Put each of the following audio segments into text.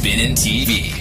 Spinning TV.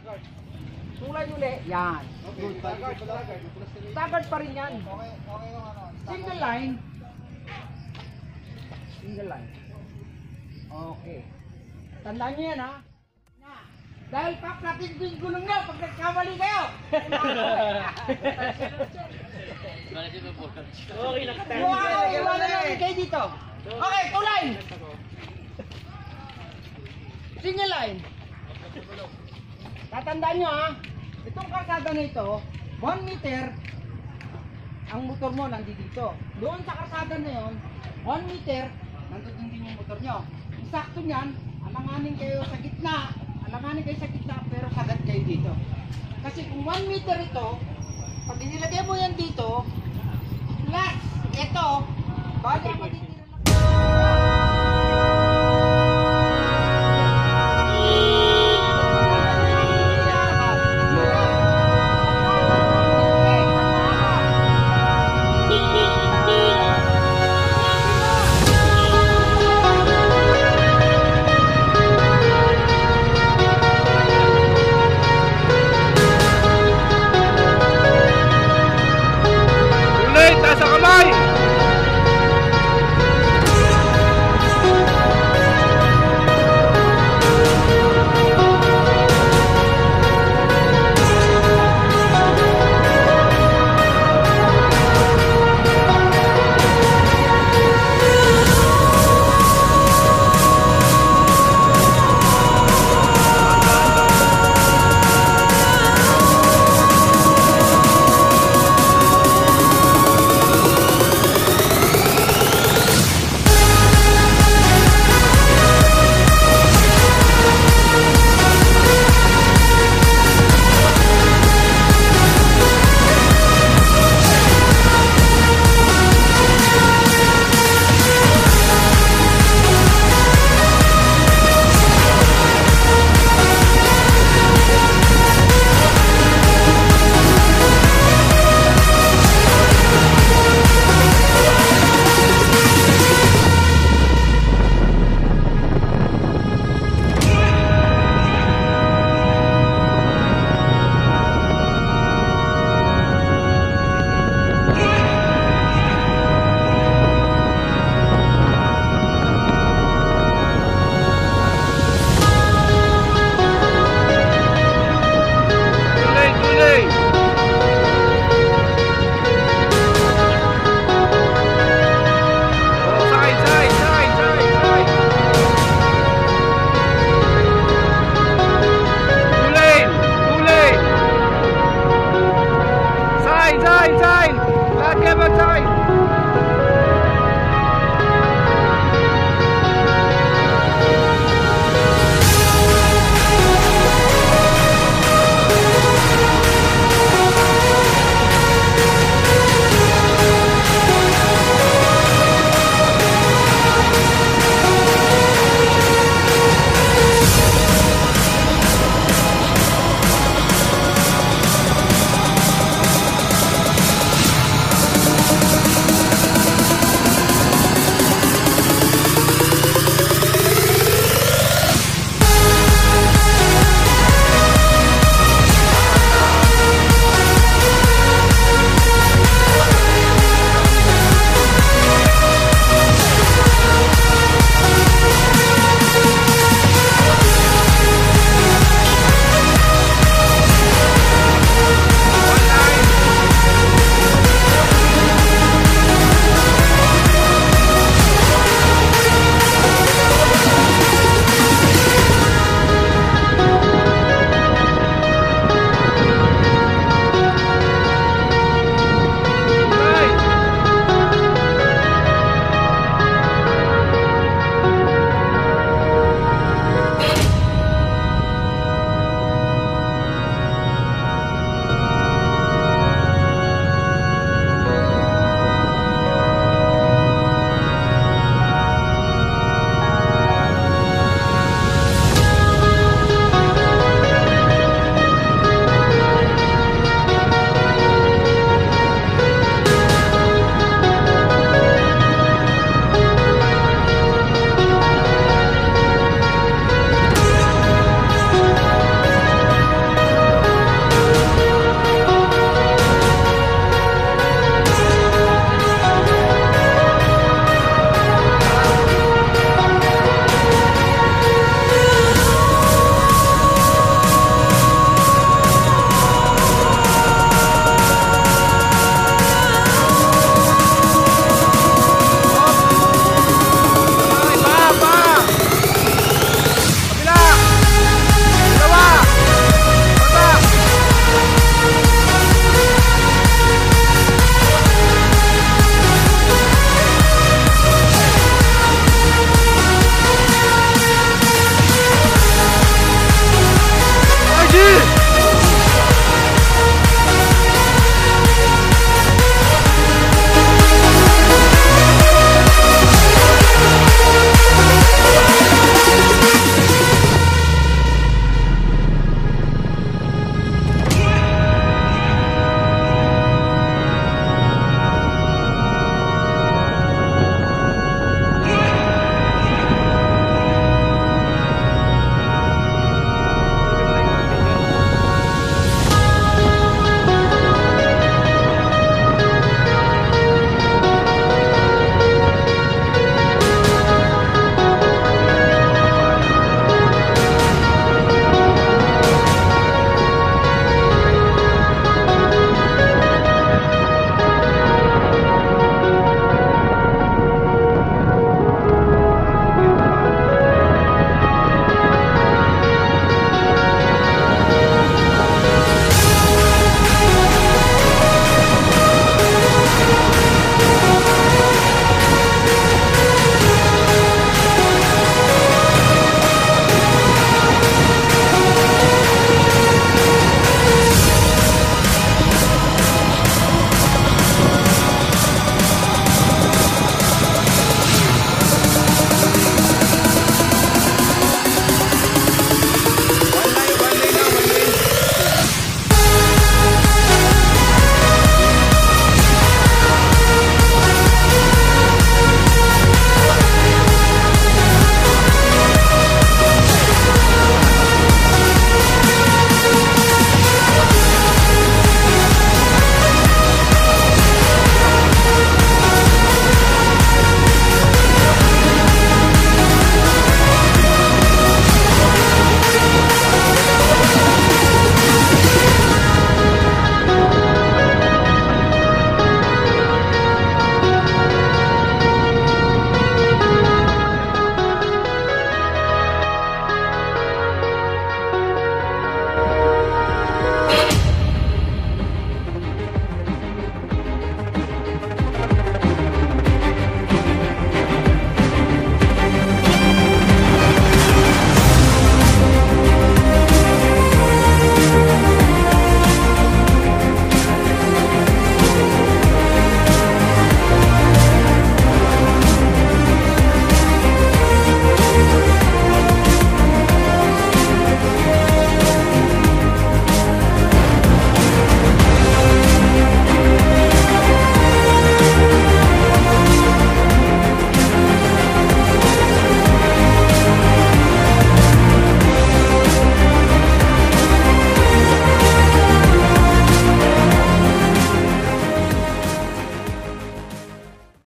Uli, yan. Good. Staggered pa rin yan. Okay, okay yung ano. Single line. Single line. Okay. Tandaan nyo yan ha. Na. Dahil paplatin ko yung gulong nyo pag nagkamali kayo. Okay, nakatayo. Wow, iwala namin kayo dito. Okay, two line. Single line. Tatandaan nyo ha. Itong kalsada na ito, 1 meter, ang motor mo nandito dito. Doon sa kalsada na yon, 1 meter, nandun din yung motor nyo. Sakto niyan, alanganin kayo sa gitna, alanganin kayo sa gitna, pero sagad kayo dito. Kasi kung 1 meter ito, pag inilagay mo yan dito, plus ito, bali mo dito